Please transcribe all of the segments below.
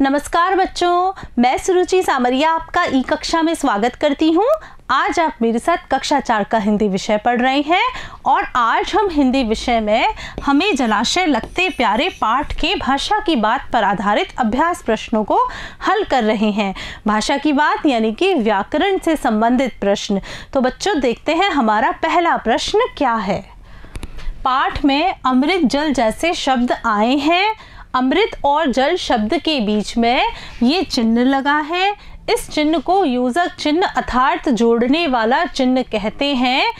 नमस्कार बच्चों, मैं सुरुचि सामरिया आपका ई कक्षा में स्वागत करती हूँ। आज आप मेरे साथ कक्षा चार का हिंदी विषय पढ़ रहे हैं और आज हम हिंदी विषय में हमें जलाशय लगते प्यारे पाठ के भाषा की बात पर आधारित अभ्यास प्रश्नों को हल कर रहे हैं। भाषा की बात यानी कि व्याकरण से संबंधित प्रश्न। तो बच्चों, देखते हैं हमारा पहला प्रश्न क्या है? पाठ में अमृत जल जैसे शब्द आए हैं अमृत और जल शब्द के बीच में ये चिन्ह लगा है। इस चिन्ह को योजक चिन्ह अर्थार्थ जोड़ने वाला चिन्ह कहते हैं।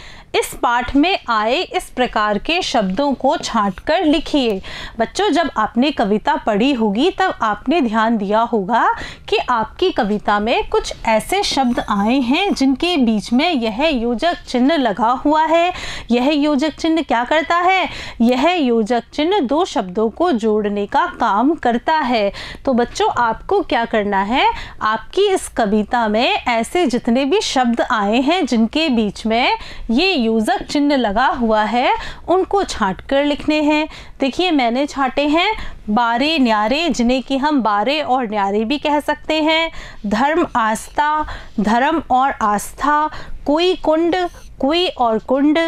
पाठ में आए इस प्रकार के शब्दों को छांट कर लिखिए। बच्चों, जब आपने कविता पढ़ी होगी, तब आपने ध्यान दिया होगा कि आपकी कविता में कुछ ऐसे शब्द आए हैं जिनके बीच में यह योजक चिन्ह लगा हुआ है। यह योजक चिन्ह क्या करता है? यह योजक चिन्ह दो शब्दों को जोड़ने का काम करता है। तो बच्चों, आपको क्या करना है? आपकी इस कविता में ऐसे जितने भी शब्द आए हैं जिनके बीच में ये योजक चिन्ह लगा हुआ है, उनको छांट कर लिखने हैं। देखिए, मैंने छाटे हैं, बारे न्यारे, जिन्हें कि हम बारे और न्यारे भी कह सकते हैं। धर्म आस्था, धर्म और आस्था, कोई कुंड, कोई और कुंड,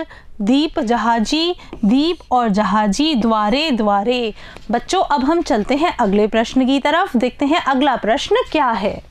दीप जहाजी, दीप और जहाजी, द्वारे द्वारे। बच्चों, अब हम चलते हैं अगले प्रश्न की तरफ़, देखते हैं अगला प्रश्न क्या है।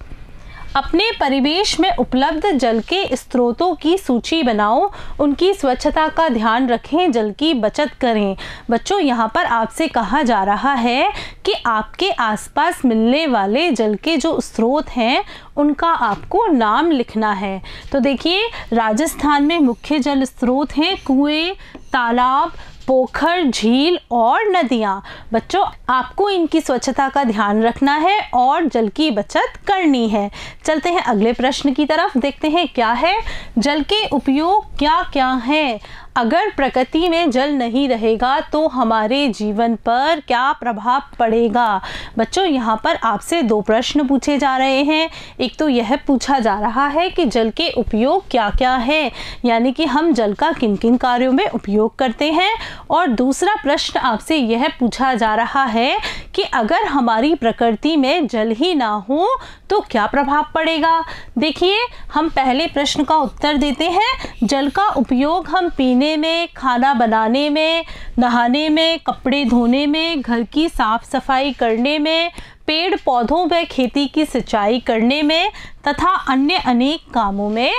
अपने परिवेश में उपलब्ध जल के स्रोतों की सूची बनाओ, उनकी स्वच्छता का ध्यान रखें, जल की बचत करें। बच्चों, यहाँ पर आपसे कहा जा रहा है कि आपके आसपास मिलने वाले जल के जो स्रोत हैं, उनका आपको नाम लिखना है। तो देखिए, राजस्थान में मुख्य जल स्रोत हैं कुएँ, तालाब पोखर, झील और नदियाँ। बच्चों, आपको इनकी स्वच्छता का ध्यान रखना है और जल की बचत करनी है। चलते हैं अगले प्रश्न की तरफ़, देखते हैं क्या है। जल के उपयोग क्या क्या हैं? अगर प्रकृति में जल नहीं रहेगा तो हमारे जीवन पर क्या प्रभाव पड़ेगा? बच्चों, यहाँ पर आपसे दो प्रश्न पूछे जा रहे हैं। एक तो यह पूछा जा रहा है कि जल के उपयोग क्या क्या है? यानी कि हम जल का किन किन कार्यों में उपयोग करते हैं? और दूसरा प्रश्न आपसे यह पूछा जा रहा है कि अगर हमारी प्रकृति में जल ही ना हो तो क्या प्रभाव पड़ेगा? देखिए, हम पहले प्रश्न का उत्तर देते हैं। जल का उपयोग हम पीने में, खाना बनाने में, नहाने में, कपड़े धोने में, घर की साफ़ सफ़ाई करने में, पेड़, पौधों व खेती की सिंचाई करने में, तथा अन्य अनेक कामों में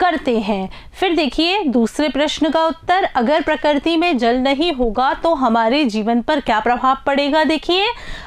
करते हैं। फिर देखिए, दूसरे प्रश्न का उत्तर, अगर प्रकृति में जल नहीं होगा तो हमारे जीवन पर क्या प्रभाव पड़ेगा? देखिए,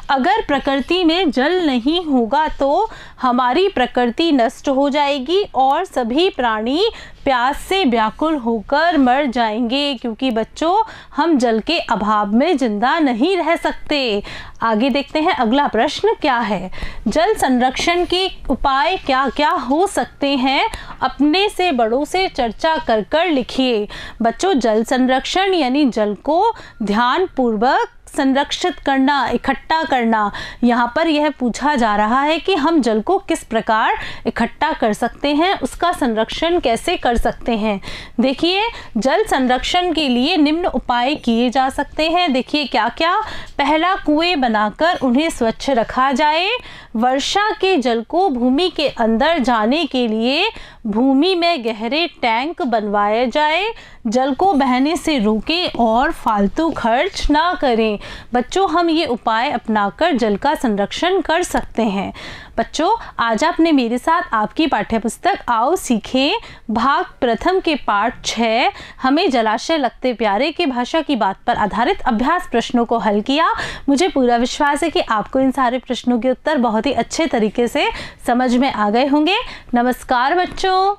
अगर प्रकृति में जल नहीं होगा तो हमारी प्रकृति नष्ट हो जाएगी और सभी प्राणी प्यास से व्याकुल होकर मर जाएँगे, क्योंकि बच्चों, हम जल के अभाव में ज़िंदा नहीं रह सकते। आगे देखते हैं, अगला प्रश्न क्या है? जल संरक्षण के उपाय क्या क्या हो सकते हैं? अपने से, बड़ों से चर्चा कर कर लिखिए। बच्चों, जल संरक्षण यानी जल को ध्यान पूर्वक संरक्षित करना, इकट्ठा करना, यहाँ पर यह पूछा जा रहा है कि हम जल को किस प्रकार इकट्ठा कर सकते हैं, उसका संरक्षण कैसे कर सकते हैं। देखिए, जल संरक्षण के लिए निम्न उपाय किए जा सकते हैं। देखिए क्या क्या पहला, कुएँ बनाकर उन्हें स्वच्छ रखा जाए। वर्षा के जल को भूमि के अंदर जाने के लिए भूमि में गहरे टैंक बनवाए जाए। जल को बहने से रोकें और फालतू खर्च ना करें। बच्चों, हम ये उपाय अपनाकर जल का संरक्षण कर सकते हैं। बच्चों, आज आपने मेरे साथ आपकी पाठ्यपुस्तक आओ सीखें। भाग प्रथम के पाठ छः, हमें जलाशय लगते प्यारे के भाषा की बात पर आधारित अभ्यास प्रश्नों को हल किया। मुझे पूरा विश्वास है कि आपको इन सारे प्रश्नों के उत्तर बहुत ही अच्छे तरीके से समझ में आ गए होंगे। नमस्कार बच्चों।